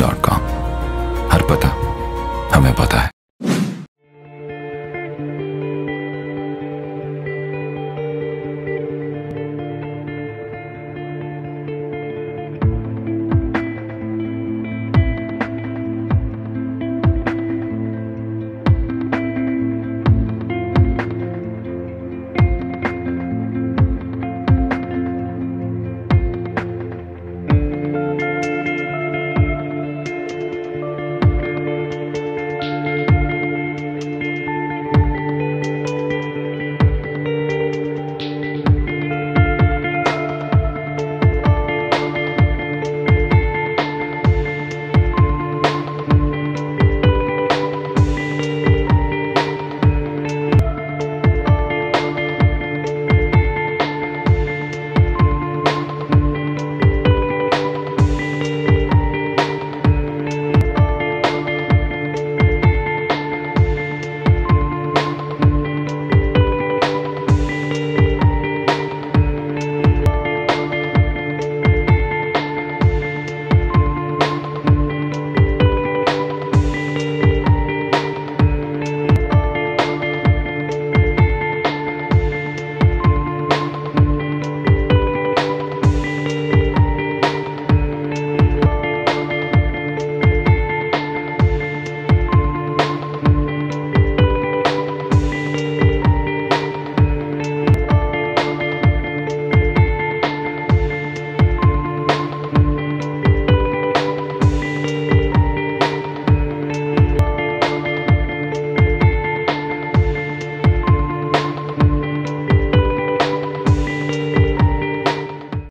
gmail.com.